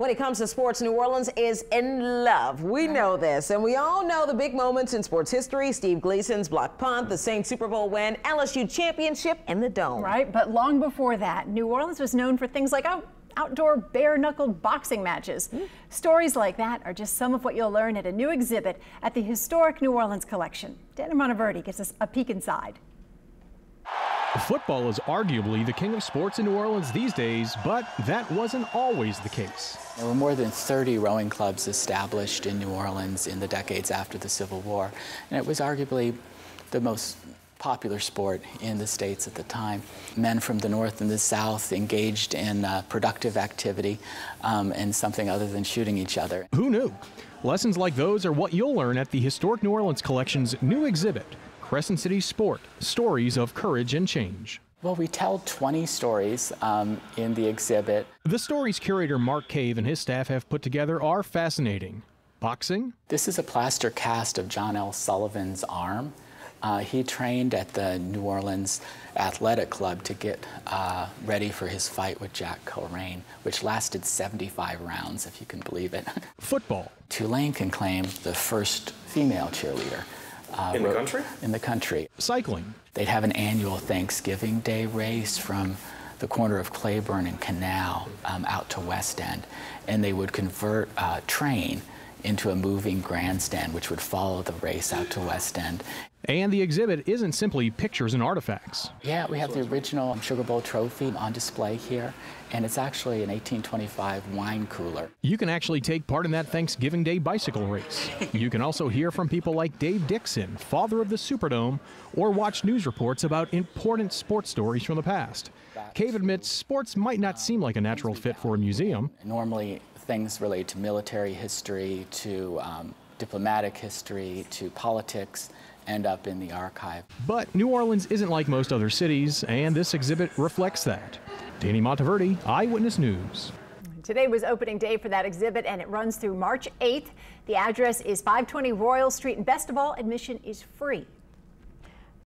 when it comes to sports, New Orleans is in love. We know this, and we all know the big moments in sports history Steve Gleason's block punt, the Saints Super Bowl win, LSU championship in the Dome. Right, but long before that, New Orleans was known for things like out outdoor bare knuckled boxing matches. Mm. Stories like that are just some of what you'll learn at a new exhibit at the Historic New Orleans Collection. Dana Monteverde gives us a peek inside. Football is arguably the king of sports in New Orleans these days, but that wasn't always the case. There were more than 30 rowing clubs established in New Orleans in the decades after the Civil War, and it was arguably the most popular sport in the states at the time. Men from the north and the south engaged in uh, productive activity um, and something other than shooting each other. Who knew? Lessons like those are what you'll learn at the Historic New Orleans Collection's new exhibit, Crescent City Sport Stories of Courage and Change. Well, we tell 20 stories um, in the exhibit. The stories curator Mark Cave and his staff have put together are fascinating. Boxing? This is a plaster cast of John L. Sullivan's arm. Uh, he trained at the New Orleans Athletic Club to get uh, ready for his fight with Jack Kilrain, which lasted 75 rounds, if you can believe it. Football. Tulane can claim the first female cheerleader. Uh, in the country? In the country. Cycling. They'd have an annual Thanksgiving Day race from the corner of Claiborne and Canal um, out to West End, and they would convert uh, train into a moving grandstand which would follow the race out to West End. And the exhibit isn't simply pictures and artifacts. Yeah, we have the original Sugar Bowl trophy on display here, and it's actually an 1825 wine cooler. You can actually take part in that Thanksgiving Day bicycle race. you can also hear from people like Dave Dixon, father of the Superdome, or watch news reports about important sports stories from the past. Cave admits sports might not seem like a natural fit for a museum. Normally, things related to military history, to um, diplomatic history, to politics end up in the archive. But New Orleans isn't like most other cities, and this exhibit reflects that. Danny Monteverde, Eyewitness News. Today was opening day for that exhibit, and it runs through March 8th. The address is 520 Royal Street, and best of all, admission is free.